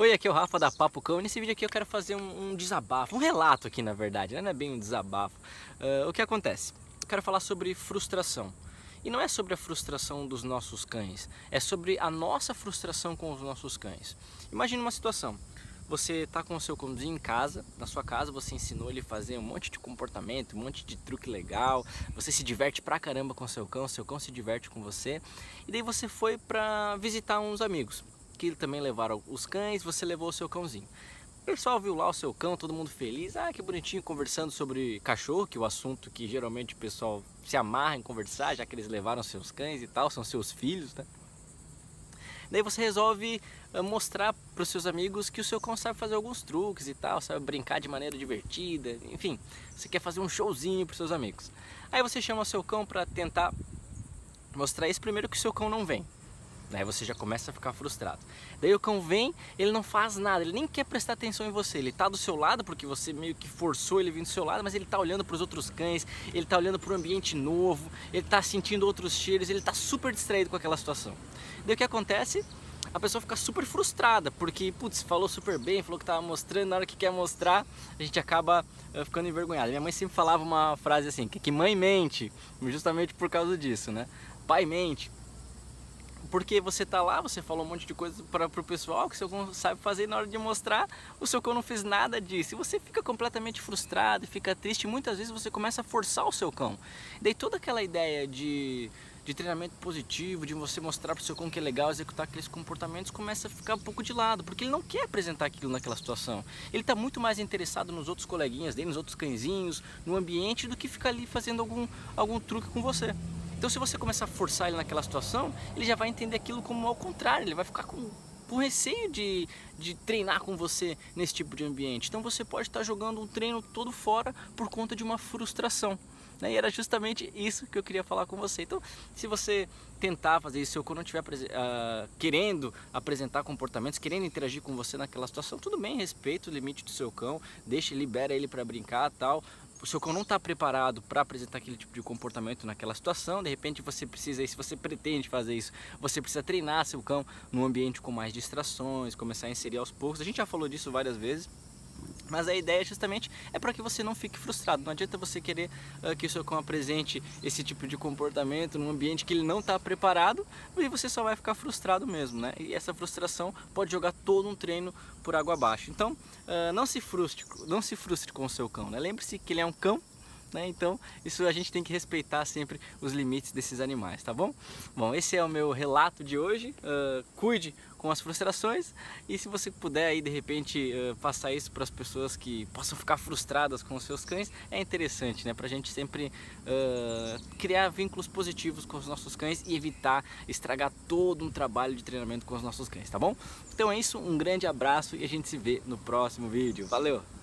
Oi, aqui é o Rafa da Papo Cão e nesse vídeo aqui eu quero fazer um, um desabafo, um relato aqui na verdade, né? não é bem um desabafo. Uh, o que acontece? Eu quero falar sobre frustração. E não é sobre a frustração dos nossos cães, é sobre a nossa frustração com os nossos cães. Imagine uma situação, você está com o seu cãozinho em casa, na sua casa, você ensinou ele a fazer um monte de comportamento, um monte de truque legal, você se diverte pra caramba com seu cão, seu cão se diverte com você, e daí você foi para visitar uns amigos que também levaram os cães, você levou o seu cãozinho. O pessoal viu lá o seu cão, todo mundo feliz, ah, que bonitinho, conversando sobre cachorro, que é o assunto que geralmente o pessoal se amarra em conversar, já que eles levaram seus cães e tal, são seus filhos, né? Daí você resolve eh, mostrar para os seus amigos que o seu cão sabe fazer alguns truques e tal, sabe brincar de maneira divertida, enfim, você quer fazer um showzinho para os seus amigos. Aí você chama o seu cão para tentar mostrar isso primeiro que o seu cão não vem. Aí você já começa a ficar frustrado. Daí o cão vem, ele não faz nada, ele nem quer prestar atenção em você. Ele tá do seu lado porque você meio que forçou ele vir do seu lado, mas ele tá olhando para os outros cães, ele tá olhando para o ambiente novo, ele tá sentindo outros cheiros, ele tá super distraído com aquela situação. Daí o que acontece? a pessoa fica super frustrada, porque, putz, falou super bem, falou que estava mostrando, na hora que quer mostrar, a gente acaba uh, ficando envergonhado. Minha mãe sempre falava uma frase assim, que mãe mente, justamente por causa disso, né? Pai mente porque você tá lá, você falou um monte de coisa para o pessoal que o seu cão sabe fazer e na hora de mostrar, o seu cão não fez nada disso. E você fica completamente frustrado, fica triste, muitas vezes você começa a forçar o seu cão. Daí toda aquela ideia de de treinamento positivo, de você mostrar para o seu cão que é legal executar aqueles comportamentos, começa a ficar um pouco de lado, porque ele não quer apresentar aquilo naquela situação. Ele está muito mais interessado nos outros coleguinhas dele, nos outros cãezinhos, no ambiente, do que ficar ali fazendo algum, algum truque com você. Então se você começar a forçar ele naquela situação, ele já vai entender aquilo como ao contrário, ele vai ficar com, com receio de, de treinar com você nesse tipo de ambiente. Então você pode estar jogando um treino todo fora por conta de uma frustração. Né? E era justamente isso que eu queria falar com você. Então, se você tentar fazer isso, se cão não estiver uh, querendo apresentar comportamentos, querendo interagir com você naquela situação, tudo bem, respeita o limite do seu cão, deixa, libera ele para brincar tal. O seu cão não está preparado para apresentar aquele tipo de comportamento naquela situação, de repente você precisa, se você pretende fazer isso, você precisa treinar seu cão num ambiente com mais distrações, começar a inserir aos poucos. A gente já falou disso várias vezes. Mas a ideia justamente é para que você não fique frustrado. Não adianta você querer uh, que o seu cão apresente esse tipo de comportamento num ambiente que ele não está preparado e você só vai ficar frustrado mesmo, né? E essa frustração pode jogar todo um treino por água abaixo. Então, uh, não se frustre, não se frustre com o seu cão, né? Lembre-se que ele é um cão né? Então, isso a gente tem que respeitar sempre os limites desses animais, tá bom? Bom, esse é o meu relato de hoje. Uh, cuide com as frustrações e se você puder aí de repente uh, passar isso para as pessoas que possam ficar frustradas com os seus cães, é interessante, né? Para a gente sempre uh, criar vínculos positivos com os nossos cães e evitar estragar todo um trabalho de treinamento com os nossos cães, tá bom? Então é isso, um grande abraço e a gente se vê no próximo vídeo. Valeu!